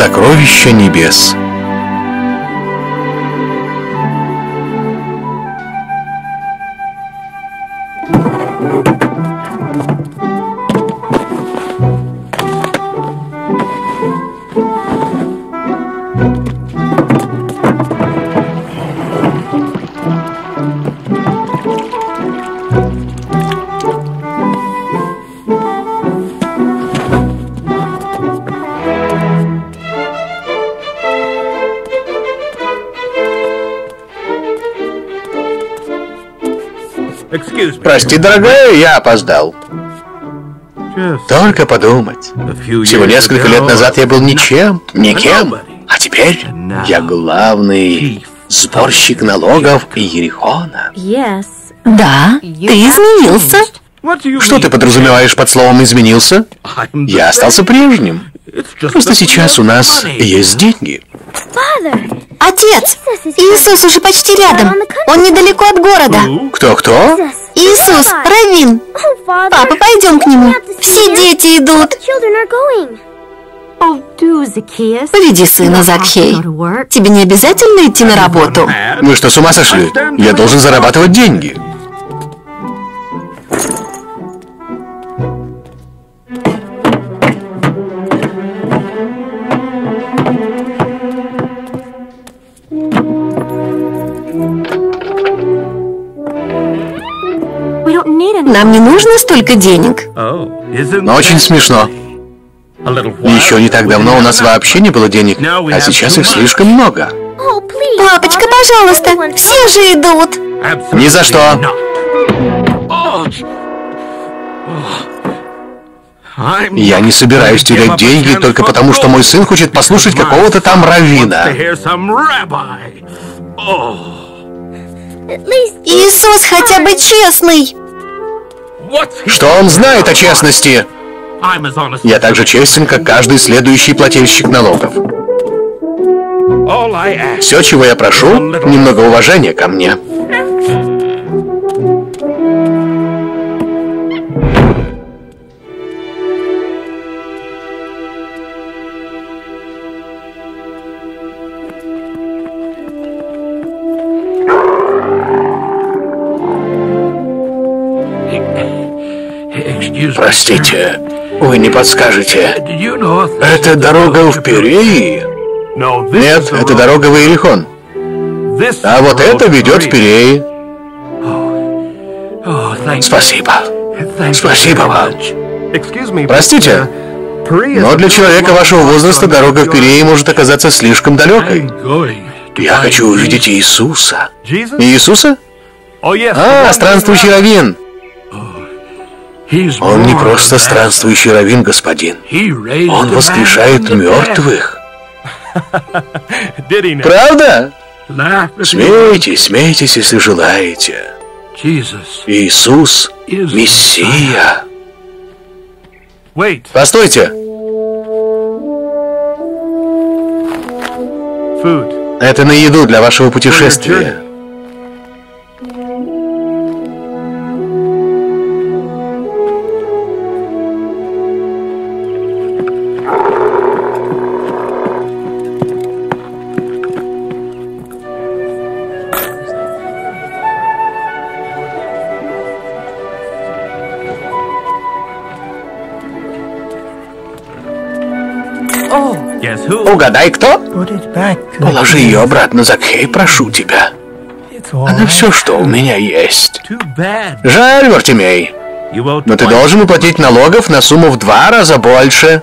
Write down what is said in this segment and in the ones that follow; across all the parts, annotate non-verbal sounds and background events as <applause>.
Сокровища небес. Прости, дорогая, я опоздал. Только подумать. Всего несколько лет назад я был ничем, никем, а теперь я главный сборщик налогов Ерихона. Да, ты изменился. Что ты подразумеваешь под словом «изменился»? Я остался прежним. Просто сейчас у нас есть деньги. Отец, Иисус уже почти рядом. Он недалеко от города. Кто-кто? Иисус, Равин. Папа, пойдем к нему. Все дети идут. Поведи сына, Закхей. Тебе не обязательно идти на работу. Вы что, с ума сошли? Я должен зарабатывать деньги. Не нужно столько денег. Но очень смешно. Еще не так давно у нас вообще не было денег, а сейчас их слишком много. Папочка, пожалуйста, все же идут. Ни за что. Я не собираюсь терять деньги только потому, что мой сын хочет послушать какого-то там раввина. Иисус хотя бы честный. Что он знает о честности? Я так же честен, как каждый следующий плательщик налогов. Все, чего я прошу, немного уважения ко мне. Простите, вы не подскажете. Это дорога в Переи? Нет, это дорога в Иерихон. А вот это ведет в Переи. Спасибо. Спасибо вам. Простите, но для человека вашего возраста дорога в Переи может оказаться слишком далекой. Я хочу увидеть Иисуса. Иисуса? А, странствующий раввин. Он не просто странствующий раввин, господин. Он воскрешает мертвых. Правда? Смейтесь, смейтесь, если желаете. Иисус — Мессия. Постойте. Это на еду для вашего путешествия. Угадай, кто? Положи ее обратно, Закхей, прошу тебя. Она все, что у меня есть. Жаль, Вартимей. Но ты должен уплатить налогов на сумму в два раза больше.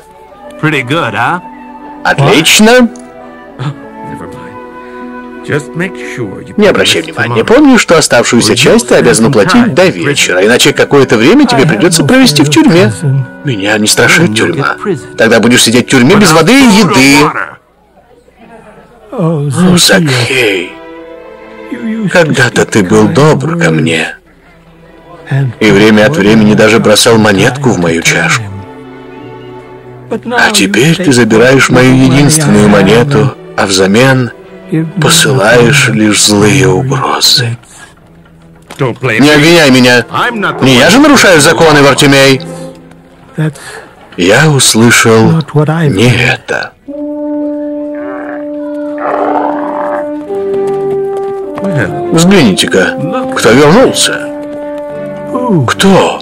Отлично. Не обращай внимания. Помни, что оставшуюся часть ты обязан уплатить до вечера, иначе какое-то время тебе придется провести в тюрьме. Меня не страшит тюрьма. Тогда будешь сидеть в тюрьме без воды и еды. О, Закхей, когда-то ты был добр ко мне. И время от времени даже бросал монетку в мою чашку. А теперь ты забираешь мою единственную монету, а взамен посылаешь лишь злые угрозы. Не обвиняй меня. Не я же нарушаю законы, Вартимей. Я услышал не это. Взгляните-ка, кто вернулся? Кто?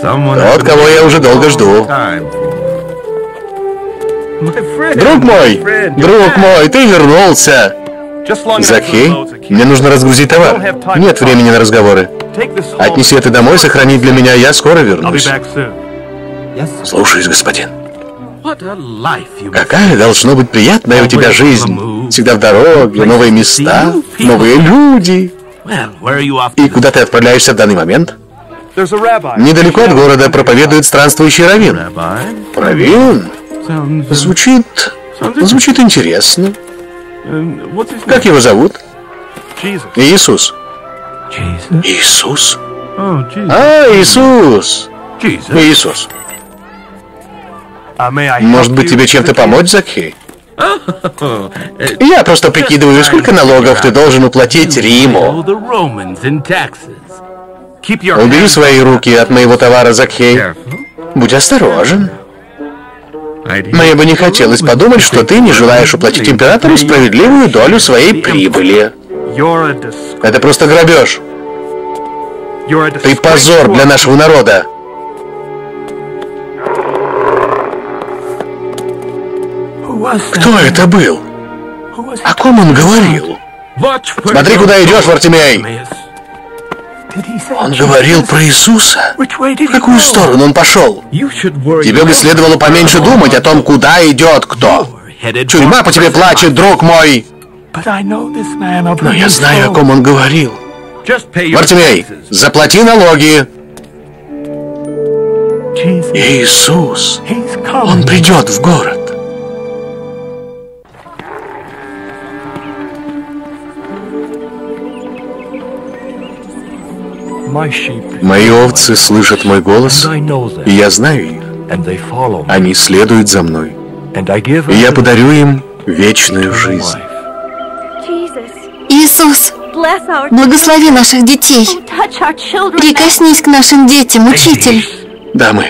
Тот, кого я уже долго жду. Друг мой, друг мой, ты вернулся. Закхей, мне нужно разгрузить товар. Нет времени на разговоры. Отнеси это домой, сохрани для меня, я скоро вернусь. Слушаюсь, господин. Какая должна быть приятная у тебя жизнь. Всегда в дороге, новые места, новые люди. И куда ты отправляешься в данный момент? Недалеко от города проповедует странствующий раввин. Раввин? Звучит... Звучит интересно. Как его зовут? Иисус. Иисус? А, Иисус. Иисус. Может быть, тебе чем-то помочь, Закхей? <laughs> Я просто прикидываю, сколько налогов ты должен уплатить Риму. Убери свои руки от моего товара, Закхей. Будь осторожен. Мне бы не хотелось подумать, что ты не желаешь уплатить императору справедливую долю своей прибыли. Это просто грабеж. Ты позор для нашего народа. Кто это был? О ком он говорил? Смотри, куда идешь, Вартимей! Он говорил про Иисуса? В какую сторону он пошел? Тебе бы следовало поменьше думать о том, куда идет кто. Тюрьма по тебе плачет, друг мой. Но я знаю, о ком он говорил. Бартимей, заплати налоги. Иисус, Он придет в город. Мои овцы слышат мой голос, и я знаю их. Они следуют за мной. И я подарю им вечную жизнь. Иисус, благослови наших детей. Прикоснись к нашим детям, Учитель. Дамы,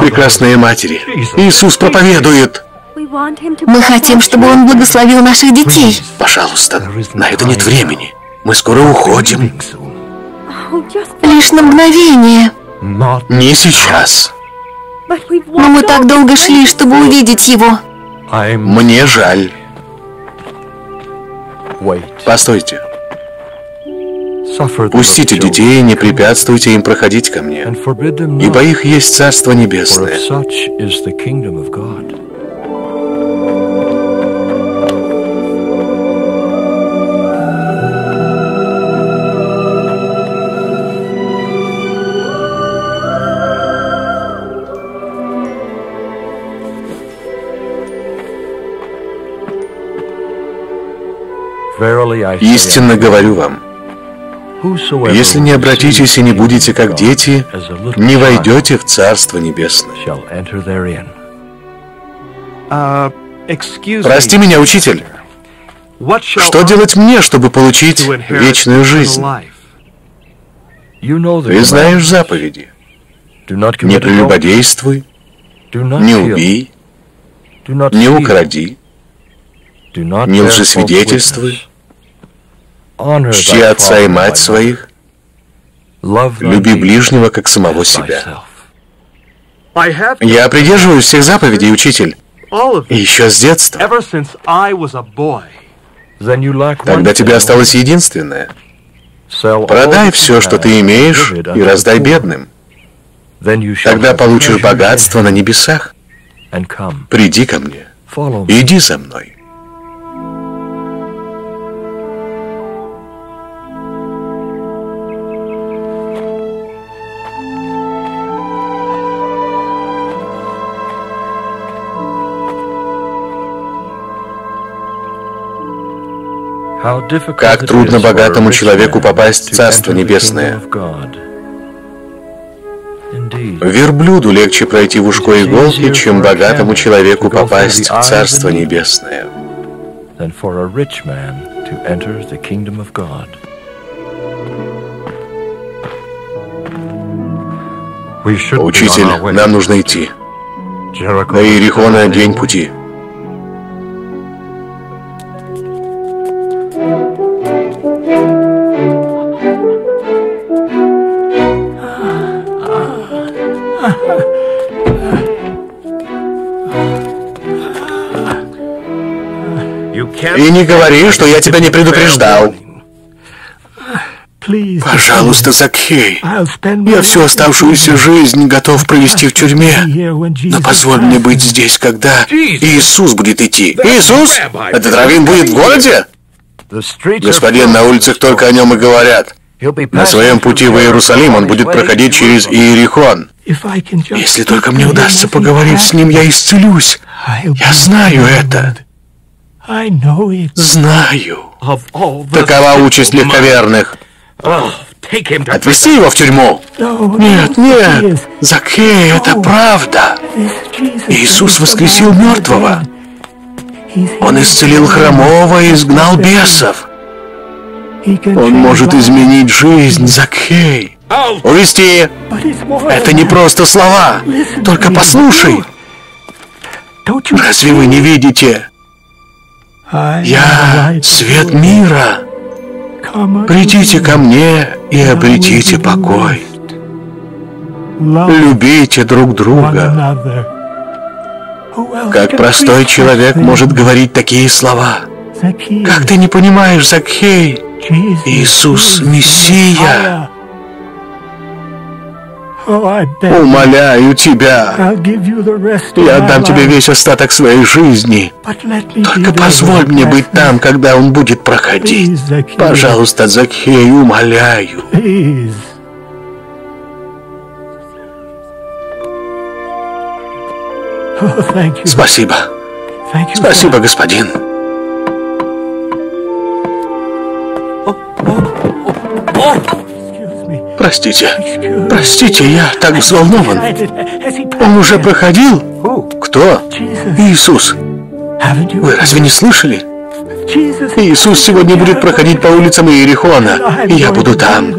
прекрасные матери, Иисус проповедует. Мы хотим, чтобы Он благословил наших детей. Пожалуйста, на это нет времени. Мы скоро уходим. Лишь на мгновение. Не сейчас. Но мы так долго шли, чтобы увидеть его. Мне жаль. Постойте. Пустите детей, не препятствуйте им проходить ко мне, ибо их есть Царство Небесное. Истинно говорю вам, если не обратитесь и не будете как дети, не войдете в Царство Небесное. Прости меня, учитель. Что делать мне, чтобы получить вечную жизнь? Ты знаешь заповеди. Не прелюбодействуй, не убей, не укради, не лжесвидетельствуй, Чти отца и мать своих, люби ближнего, как самого себя. Я придерживаюсь всех заповедей, учитель. И еще с детства. Тогда тебе осталось единственное. Продай все, что ты имеешь, и раздай бедным. Тогда получишь богатство на небесах. Приди ко мне. Иди за мной. Как трудно богатому человеку попасть в Царство Небесное. Верблюду легче пройти в ушко иголки, чем богатому человеку попасть в Царство Небесное. Учитель, нам нужно идти. До Иерихона день пути. И не говори, что я тебя не предупреждал. Пожалуйста, Закхей, я всю оставшуюся жизнь готов провести в тюрьме, но позволь мне быть здесь, когда Иисус будет идти. Иисус? Этот раввин будет в городе? Господин, на улицах только о нем и говорят. На своем пути в Иерусалим он будет проходить через Иерихон. Если только мне удастся поговорить с ним, я исцелюсь. Я знаю это. Знаю. Такова участь легковерных. Отвезти его в тюрьму? Нет, нет. Закхей, это правда. Иисус воскресил мертвого. Он исцелил хромого и изгнал бесов. Он может изменить жизнь, Закхей. Увести. Это не просто слова. Только послушай. Разве вы не видите? Я свет мира. Придите ко мне и обретите покой. Любите друг друга. Как простой человек может говорить такие слова? Как ты не понимаешь, Закхей? Иисус — Мессия. Умоляю тебя, я отдам тебе весь остаток своей жизни. Только позволь мне быть там, когда он будет проходить. Пожалуйста, Закхей, умоляю. Спасибо. Спасибо, господин. Простите, простите, я так взволнован. Он уже проходил? Кто? Иисус. Вы разве не слышали? Иисус сегодня будет проходить по улицам Иерихона, и я буду там.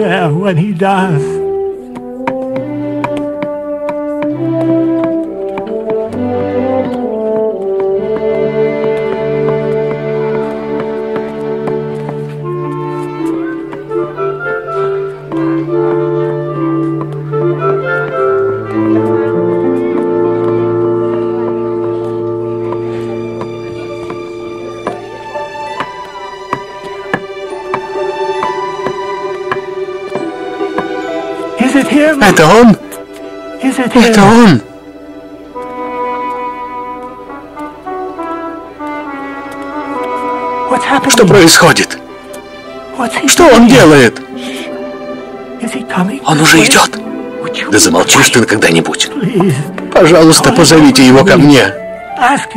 Это он? Это он? Что происходит? Что он делает? Он уже идет. Да замолчишь ты когда-нибудь. Пожалуйста, позовите его ко мне.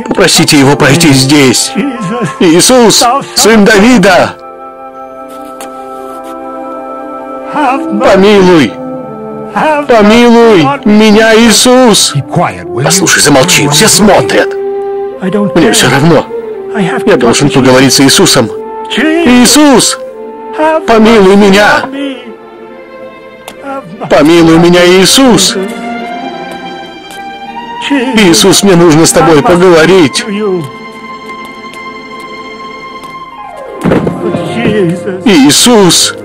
Попросите его пройти здесь. Иисус, сын Давида! Помилуй! Помилуй меня, Иисус! Послушай, замолчи, все смотрят. Мне все равно. Я должен поговорить с Иисусом. Иисус! Помилуй меня! Помилуй меня, Иисус! Иисус, мне нужно с тобой поговорить. Иисус!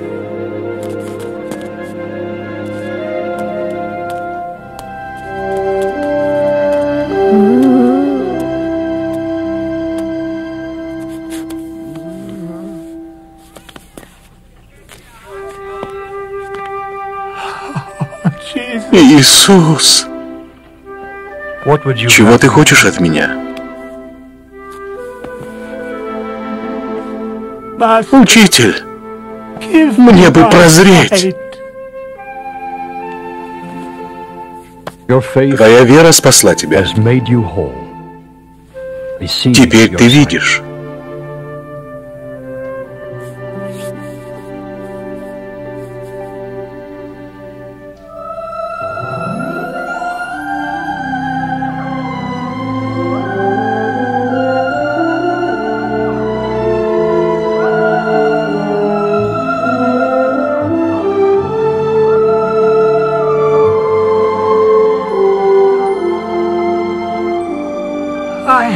Иисус! Чего ты хочешь от меня? Учитель, мне бы прозреть. Твоя вера спасла тебя. Теперь ты видишь.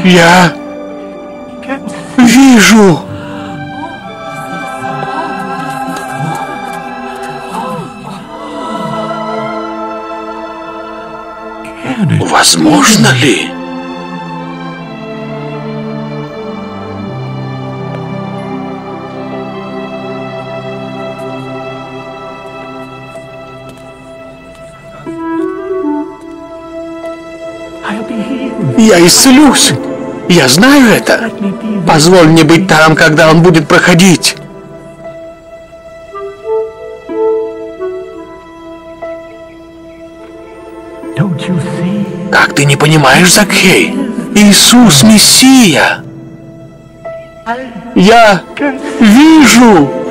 Я вижу. Возможно ли? Я исцелюсь. Я знаю это. Позволь мне быть там, когда он будет проходить. Как ты не понимаешь, Закхей? Иисус Мессия. Я вижу.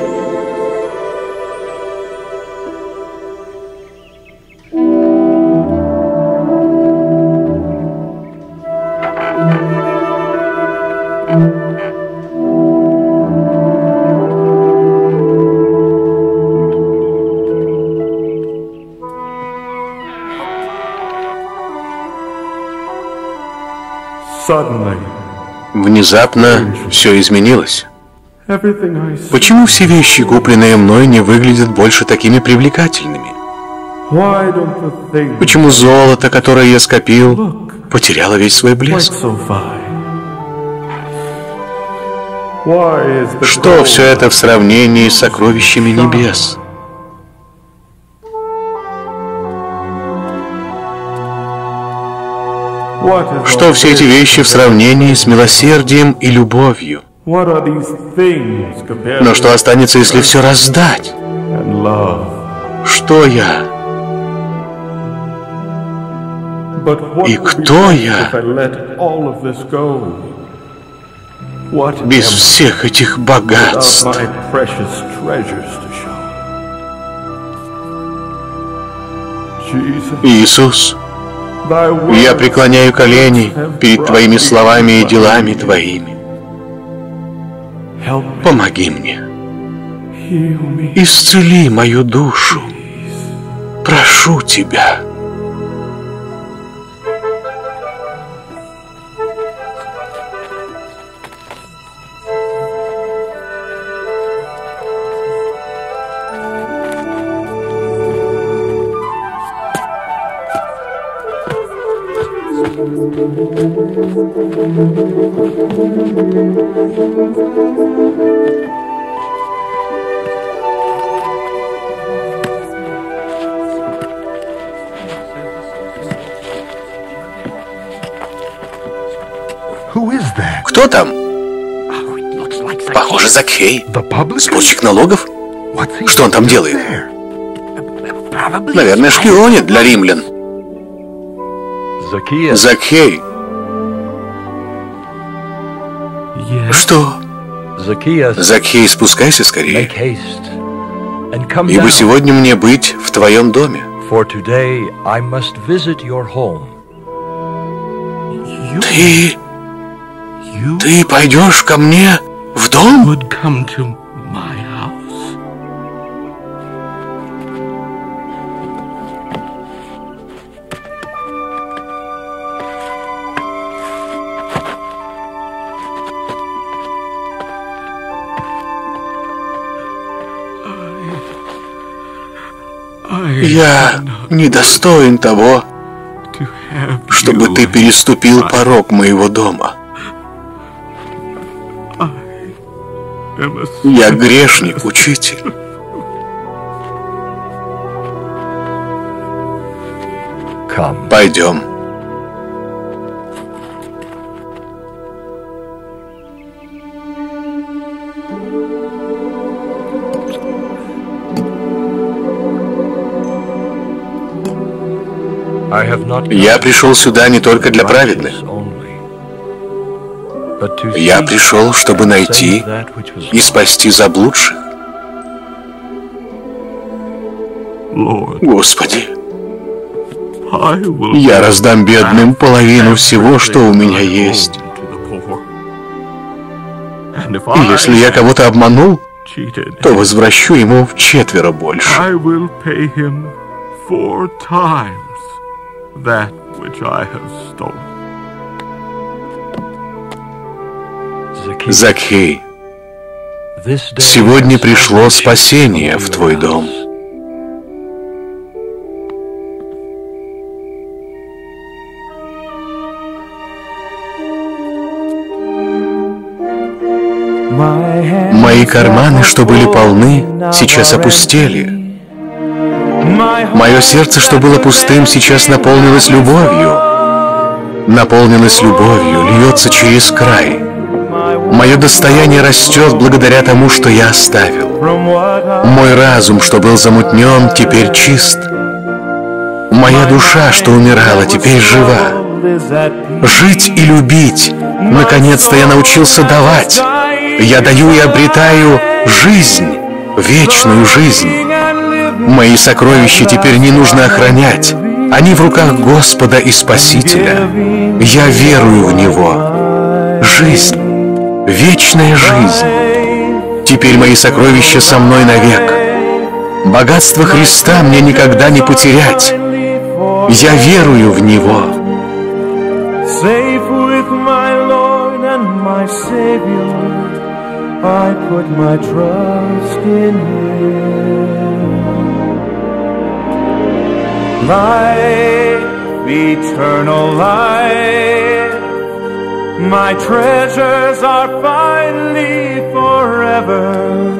Внезапно все изменилось. Почему все вещи, купленные мной, не выглядят больше такими привлекательными? Почему золото, которое я скопил, потеряло весь свой блеск? Что все это в сравнении с сокровищами небес? Что все эти вещи в сравнении с милосердием и любовью? Но что останется, если все раздать? Что я? И кто я? Без всех этих богатств. Иисус, я преклоняю колени перед Твоими словами и делами Твоими. Помоги мне. Исцели мою душу. Прошу Тебя. Закхей. Сборщик налогов? Что он там делает? Наверное, шпионит для римлян. Закхей. Что? Закхей, спускайся скорее. Ибо сегодня мне быть в твоем доме. Ты... Ты пойдешь ко мне в дом? Я недостоин того, чтобы ты переступил порог моего дома. Я грешник, учитель. Пойдем. Я пришел сюда не только для праведных. Я пришел, чтобы найти и спасти заблудших. Господи, я раздам бедным половину всего, что у меня есть. И если я кого-то обманул, то возвращу ему в четверо больше. that which I have stolen. Закхей, сегодня пришло спасение в твой дом. Мои карманы, что были полны, сейчас опустели. Мое сердце, что было пустым, сейчас наполнилось любовью. Наполнилось любовью, льется через край. Мое достояние растет благодаря тому, что я оставил. Мой разум, что был замутнен, теперь чист. Моя душа, что умирала, теперь жива. Жить и любить. Наконец-то я научился давать. Я даю и обретаю жизнь, вечную жизнь. Мои сокровища теперь не нужно охранять. Они в руках Господа и Спасителя. Я верую в Него. Жизнь, вечная жизнь. Теперь мои сокровища со мной навек. Богатство Христа мне никогда не потерять. Я верую в Него. Life, eternal life, my treasures are finally forever.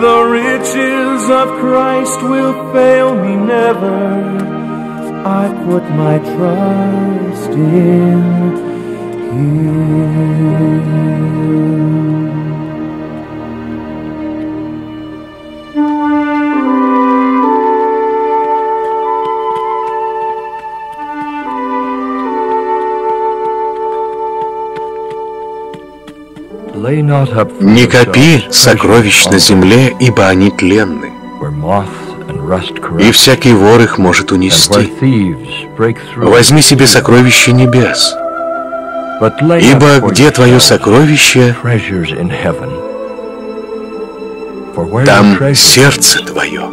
The riches of Christ will fail me never. I put my trust in Him. Не копи сокровищ на земле, ибо они тленны и всякий вор их может унести. Возьми себе сокровище небес, ибо где твое сокровище, там сердце твое.